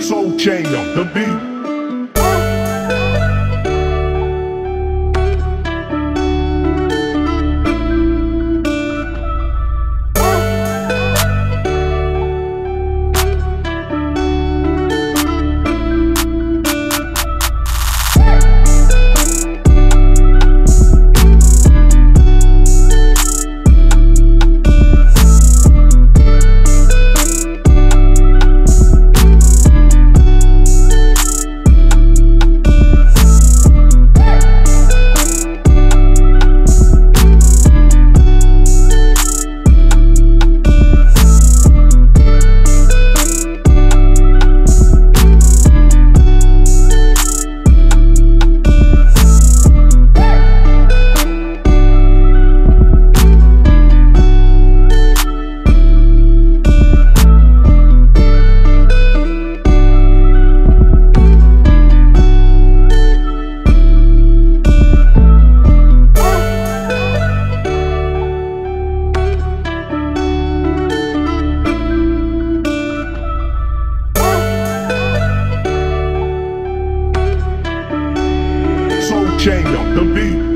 Soul chain, the beat. Chain on the beat.